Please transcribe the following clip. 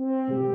Música